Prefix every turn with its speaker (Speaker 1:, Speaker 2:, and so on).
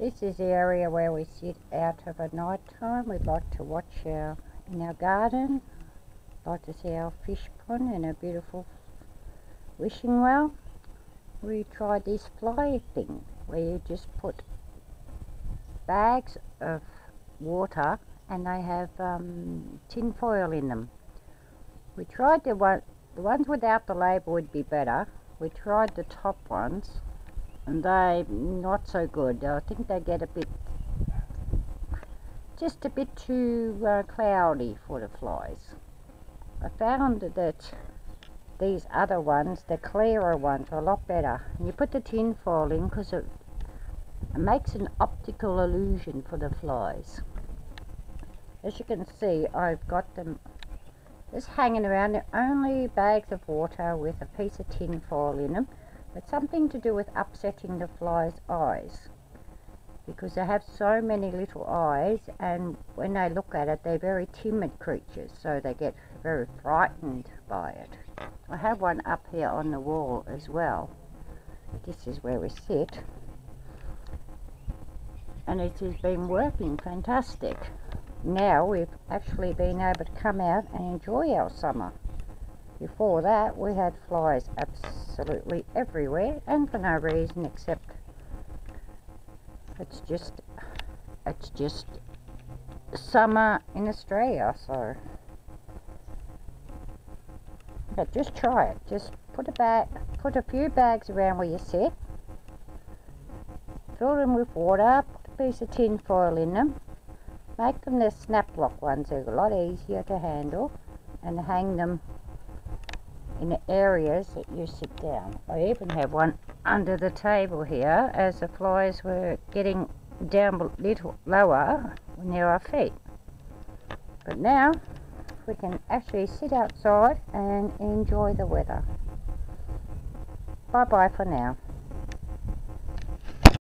Speaker 1: This is the area where we sit out of a night time. We'd like to watch our in our garden. Like to see our fish pond and a beautiful wishing well. We tried this fly thing where you just put bags of water and they have um, tin foil in them. We tried the one, the ones without the label would be better. We tried the top ones and they not so good. I think they get a bit, just a bit too uh, cloudy for the flies. I found that these other ones, the clearer ones, are a lot better. And you put the tin foil in because it, it makes an optical illusion for the flies. As you can see, I've got them just hanging around. They're only bags of water with a piece of tin foil in them. But something to do with upsetting the fly's eyes. Because they have so many little eyes and when they look at it they're very timid creatures so they get very frightened by it. I have one up here on the wall as well. This is where we sit. And it has been working fantastic. Now we've actually been able to come out and enjoy our summer. Before that we had flies absolutely everywhere and for no reason except it's just it's just summer in Australia so. But just try it. Just put a bag put a few bags around where you sit fill them with water put a piece of tin foil in them. Make them the snap lock ones. They're a lot easier to handle and hang them in the areas that you sit down. I even have one under the table here as the flies were getting down a little lower near our feet. But now we can actually sit outside and enjoy the weather. Bye bye for now.